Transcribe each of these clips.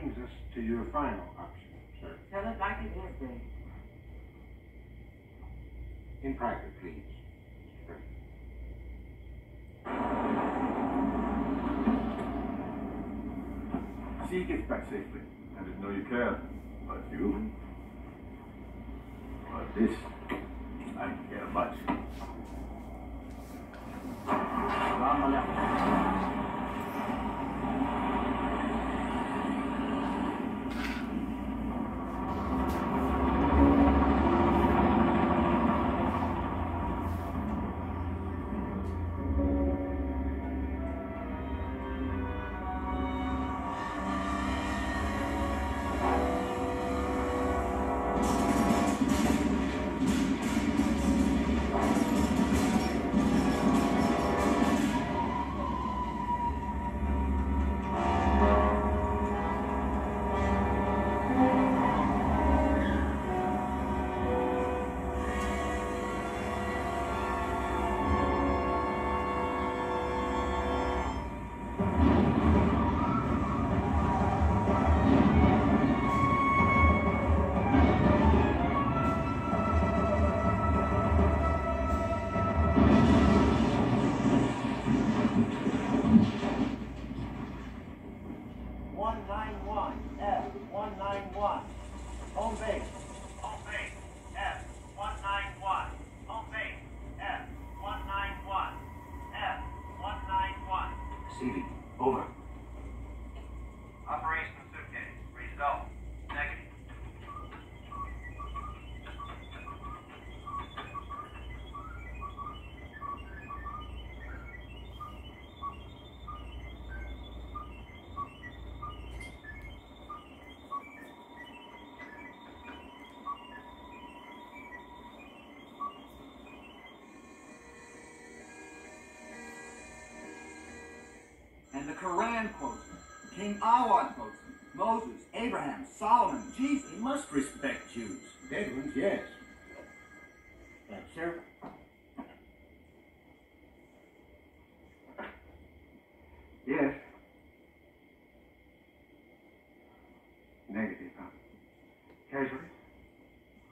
brings us to your final option, sir. Tell it like it is, Dave. In private, please. President. She gets back safely. I didn't know you cared. But you? But this, Home base. Home base, F one nine one. Home base, F one nine one. F one nine one. Stevie, over. Operation And the Quran quotes him. King Awad quotes him. Moses, Abraham, Solomon, Jesus. He must respect Jews. Dead ones, yes. Yes, sir. Yes. Negative, huh? Casualty?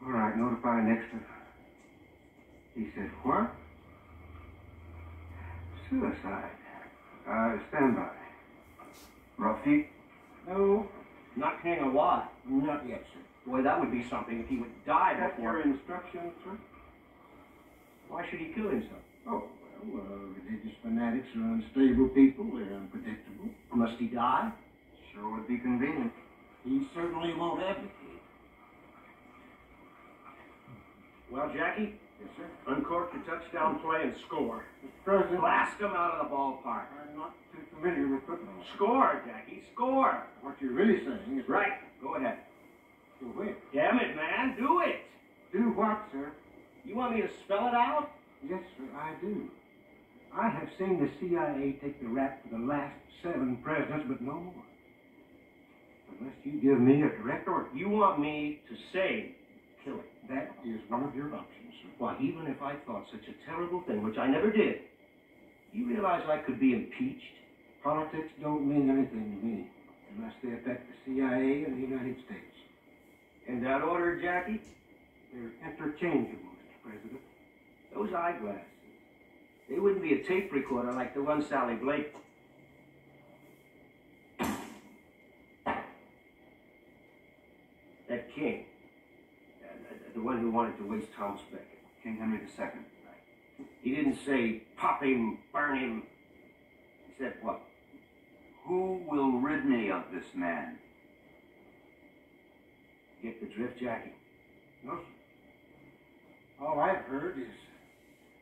All right, notify next of. He said, what? Suicide. Uh, stand by. Rafiq? No, not King Awad. Not yet, sir. Boy, that would be something if he would die That's your before. instructions, sir? Why should he kill himself? Oh, well, uh, religious fanatics are unstable people. They're unpredictable. Must he die? Sure would be convenient. He certainly won't advocate. Well, Jackie, Yes, sir. uncork your touchdown play and score. Mr. President, Blast them out of the ballpark. I'm not too familiar with football. Score, Jackie, score. What you're really saying is Right, go ahead. To win. Damn it, man, do it. Do what, sir? You want me to spell it out? Yes, sir, I do. I have seen the CIA take the rap for the last seven presidents, but no more. Unless you give me a direct order. You want me to say kill it. That is one of your options. Why, even if I thought such a terrible thing, which I never did, you realize I could be impeached? Politics don't mean anything to me unless they affect the CIA and the United States. In that order, Jackie? They're interchangeable, Mr. President. Those eyeglasses. They wouldn't be a tape recorder like the one Sally Blake. That king. The- the one who wanted to waste Thomas Becket. King Henry II. He didn't say pop him, burn him. He said what? Who will rid me of this man? Get the drift, Jackie? No, sir. All I've heard is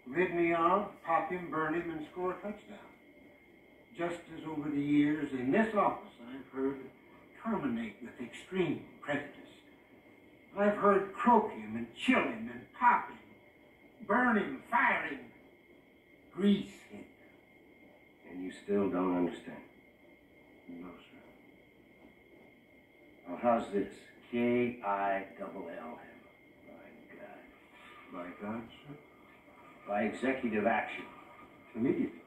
rid me of, pop him, burn him, and score a touchdown. Just as over the years in this office, I've heard terminate with extreme prejudice. I've heard croak him and chill him and pop him, burn him, fire him, grease him. And you still don't understand. No, sir. Well, how's this? K I double L him. My God. By God, sir. By executive action. Immediately. Thank you, sir.